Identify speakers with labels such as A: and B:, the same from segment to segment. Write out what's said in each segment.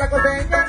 A: Thank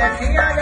A: Ya.